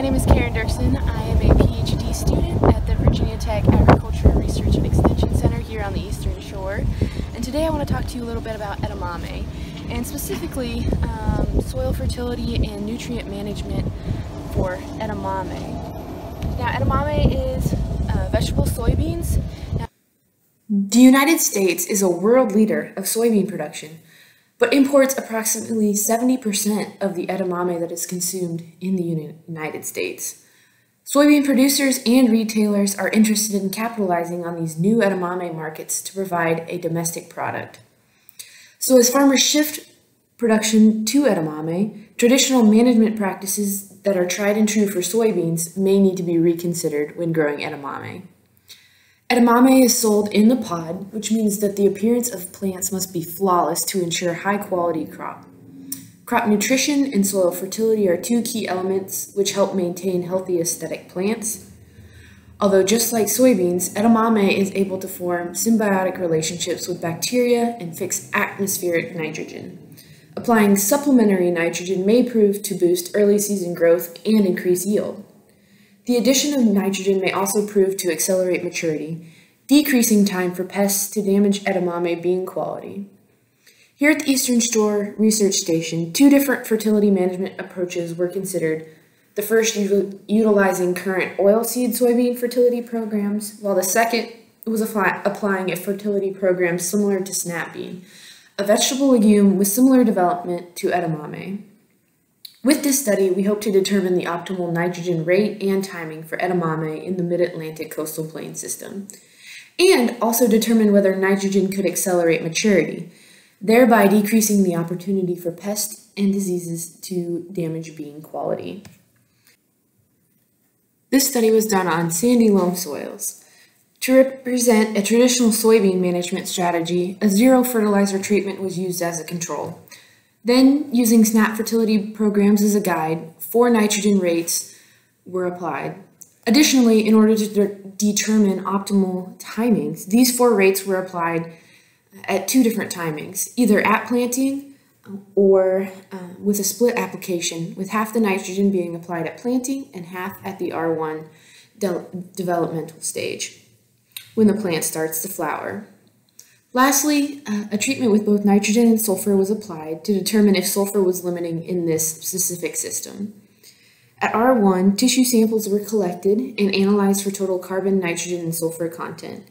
my name is Karen Dirksen. I am a PhD student at the Virginia Tech Agriculture Research and Extension Center here on the Eastern Shore. And today I want to talk to you a little bit about edamame, and specifically um, soil fertility and nutrient management for edamame. Now edamame is uh, vegetable soybeans. Now, the United States is a world leader of soybean production but imports approximately 70% of the edamame that is consumed in the United States. Soybean producers and retailers are interested in capitalizing on these new edamame markets to provide a domestic product. So as farmers shift production to edamame, traditional management practices that are tried and true for soybeans may need to be reconsidered when growing edamame. Edamame is sold in the pod, which means that the appearance of plants must be flawless to ensure high quality crop. Crop nutrition and soil fertility are two key elements which help maintain healthy aesthetic plants. Although just like soybeans, edamame is able to form symbiotic relationships with bacteria and fix atmospheric nitrogen. Applying supplementary nitrogen may prove to boost early season growth and increase yield. The addition of nitrogen may also prove to accelerate maturity, decreasing time for pests to damage edamame bean quality. Here at the Eastern Shore Research Station, two different fertility management approaches were considered. The first utilizing current oilseed soybean fertility programs, while the second was applying a fertility program similar to snap bean, a vegetable legume with similar development to edamame. With this study, we hope to determine the optimal nitrogen rate and timing for edamame in the Mid-Atlantic coastal plain system, and also determine whether nitrogen could accelerate maturity, thereby decreasing the opportunity for pests and diseases to damage bean quality. This study was done on sandy loam soils. To represent a traditional soybean management strategy, a zero fertilizer treatment was used as a control. Then, using SNAP fertility programs as a guide, four nitrogen rates were applied. Additionally, in order to de determine optimal timings, these four rates were applied at two different timings, either at planting or uh, with a split application, with half the nitrogen being applied at planting and half at the R1 de developmental stage, when the plant starts to flower. Lastly, uh, a treatment with both nitrogen and sulfur was applied to determine if sulfur was limiting in this specific system. At R1, tissue samples were collected and analyzed for total carbon, nitrogen, and sulfur content.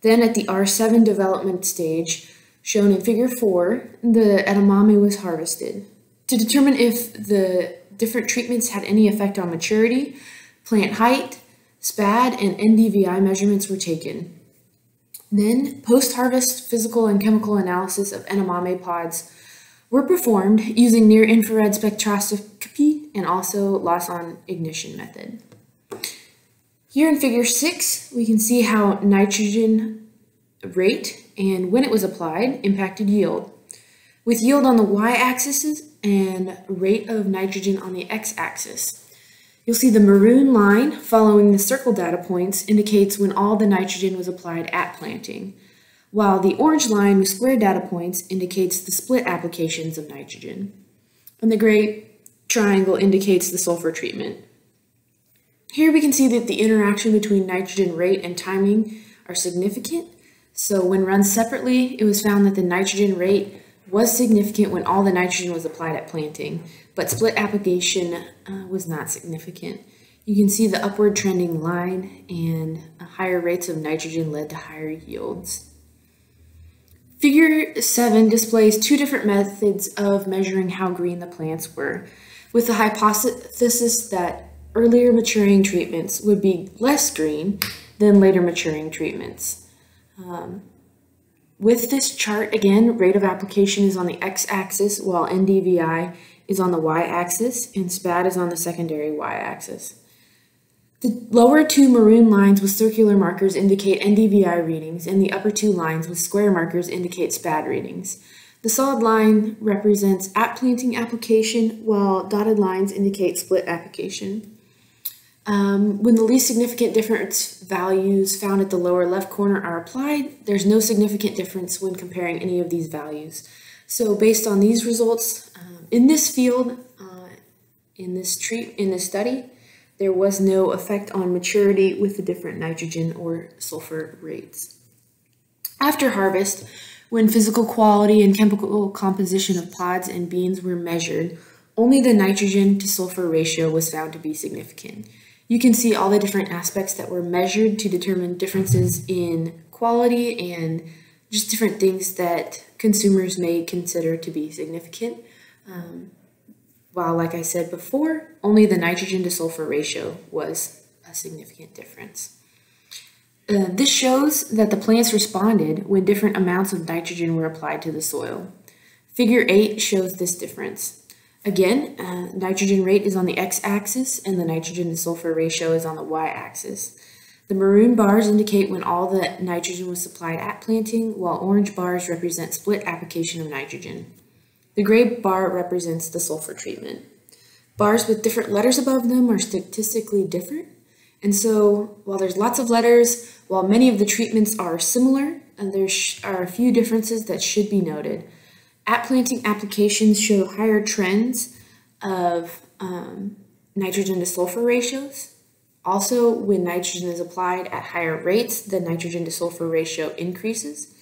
Then at the R7 development stage, shown in figure 4, the edamame was harvested. To determine if the different treatments had any effect on maturity, plant height, SPAD, and NDVI measurements were taken. Then, post-harvest physical and chemical analysis of edamame pods were performed using near-infrared spectroscopy and also loss-on ignition method. Here in figure 6, we can see how nitrogen rate and when it was applied impacted yield, with yield on the y-axis and rate of nitrogen on the x-axis. You'll see the maroon line following the circle data points indicates when all the nitrogen was applied at planting, while the orange line with square data points indicates the split applications of nitrogen, and the gray triangle indicates the sulfur treatment. Here we can see that the interaction between nitrogen rate and timing are significant. So when run separately, it was found that the nitrogen rate was significant when all the nitrogen was applied at planting, but split application uh, was not significant. You can see the upward trending line and higher rates of nitrogen led to higher yields. Figure 7 displays two different methods of measuring how green the plants were, with the hypothesis that earlier maturing treatments would be less green than later maturing treatments. Um, with this chart, again, rate of application is on the x-axis while NDVI is on the y-axis and SPAD is on the secondary y-axis. The lower two maroon lines with circular markers indicate NDVI readings and the upper two lines with square markers indicate SPAD readings. The solid line represents at planting application while dotted lines indicate split application. Um, when the least significant difference values found at the lower left corner are applied, there's no significant difference when comparing any of these values. So based on these results, um, in this field, uh, in this treat, in this study, There was no effect on maturity with the different nitrogen or sulfur rates. After harvest, when physical quality and chemical composition of pods and beans were measured, only the nitrogen to sulfur ratio was found to be significant. You can see all the different aspects that were measured to determine differences in quality and just different things that consumers may consider to be significant. Um, while, like I said before, only the nitrogen to sulfur ratio was a significant difference. Uh, this shows that the plants responded when different amounts of nitrogen were applied to the soil. Figure 8 shows this difference. Again, uh, nitrogen rate is on the x-axis and the nitrogen to sulfur ratio is on the y-axis. The maroon bars indicate when all the nitrogen was supplied at planting, while orange bars represent split application of nitrogen. The gray bar represents the sulfur treatment. Bars with different letters above them are statistically different. And so while there's lots of letters, while many of the treatments are similar, and there are a few differences that should be noted. At planting applications show higher trends of um, nitrogen to sulfur ratios. Also, when nitrogen is applied at higher rates, the nitrogen to sulfur ratio increases.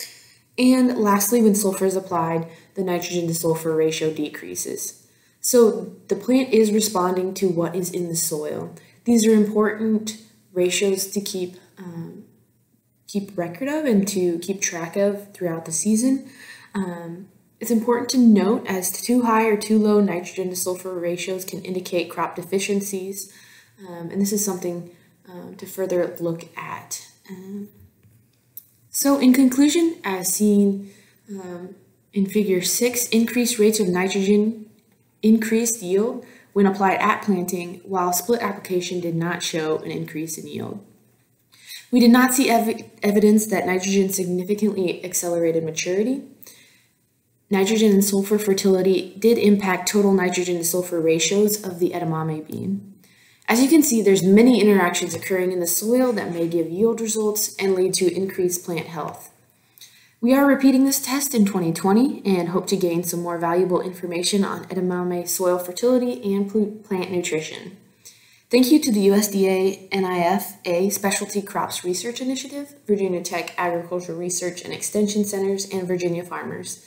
And lastly, when sulfur is applied, the nitrogen to sulfur ratio decreases. So the plant is responding to what is in the soil. These are important ratios to keep um, keep record of and to keep track of throughout the season. Um, it's important to note as too high or too low nitrogen to sulfur ratios can indicate crop deficiencies, um, and this is something um, to further look at. Um, so in conclusion, as seen um, in figure six, increased rates of nitrogen increased yield when applied at planting, while split application did not show an increase in yield. We did not see ev evidence that nitrogen significantly accelerated maturity. Nitrogen and sulfur fertility did impact total nitrogen to sulfur ratios of the edamame bean. As you can see, there's many interactions occurring in the soil that may give yield results and lead to increased plant health. We are repeating this test in 2020 and hope to gain some more valuable information on edamame soil fertility and plant nutrition. Thank you to the USDA NIFA Specialty Crops Research Initiative, Virginia Tech Agricultural Research and Extension Centers, and Virginia Farmers.